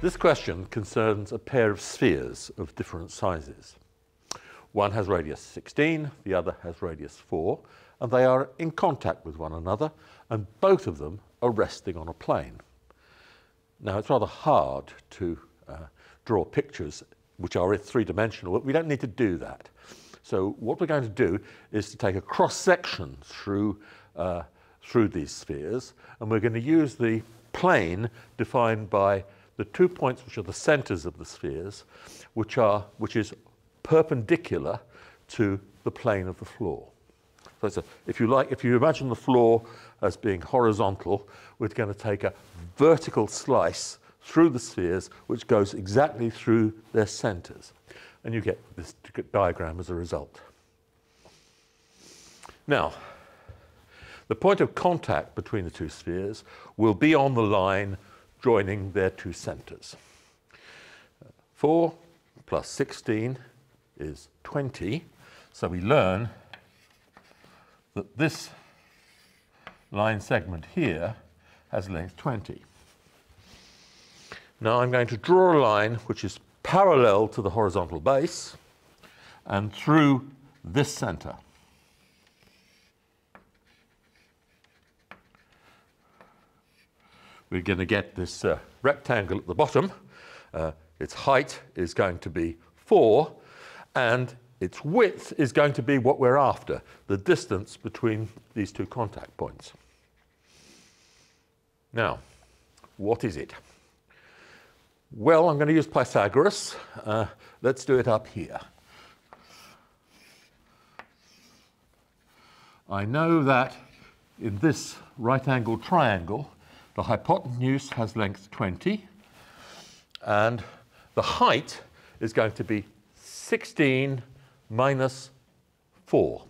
This question concerns a pair of spheres of different sizes. One has radius 16, the other has radius 4, and they are in contact with one another, and both of them are resting on a plane. Now, it's rather hard to uh, draw pictures which are three-dimensional, but we don't need to do that. So what we're going to do is to take a cross-section through, uh, through these spheres, and we're going to use the plane defined by the two points which are the centers of the spheres, which, are, which is perpendicular to the plane of the floor. So a, if you like, if you imagine the floor as being horizontal, we're going to take a vertical slice through the spheres, which goes exactly through their centers. And you get this diagram as a result. Now, the point of contact between the two spheres will be on the line joining their two centers. 4 plus 16 is 20. So we learn that this line segment here has length 20. Now I'm going to draw a line which is parallel to the horizontal base and through this center. We're going to get this uh, rectangle at the bottom. Uh, its height is going to be 4, and its width is going to be what we're after, the distance between these two contact points. Now, what is it? Well, I'm going to use Pythagoras. Uh, let's do it up here. I know that in this right-angled triangle, the hypotenuse has length 20, and the height is going to be 16 minus 4.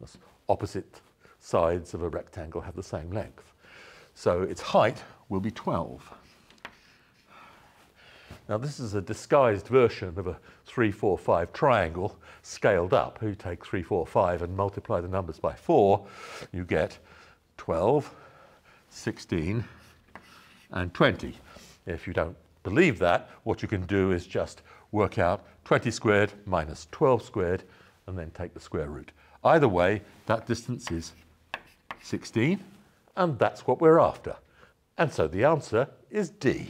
That's opposite sides of a rectangle have the same length. So its height will be 12. Now this is a disguised version of a 3, 4, 5 triangle scaled up. You take 3, 4, 5 and multiply the numbers by 4, you get 12, 16, and 20. If you don't believe that, what you can do is just work out 20 squared minus 12 squared and then take the square root. Either way, that distance is 16, and that's what we're after. And so the answer is D.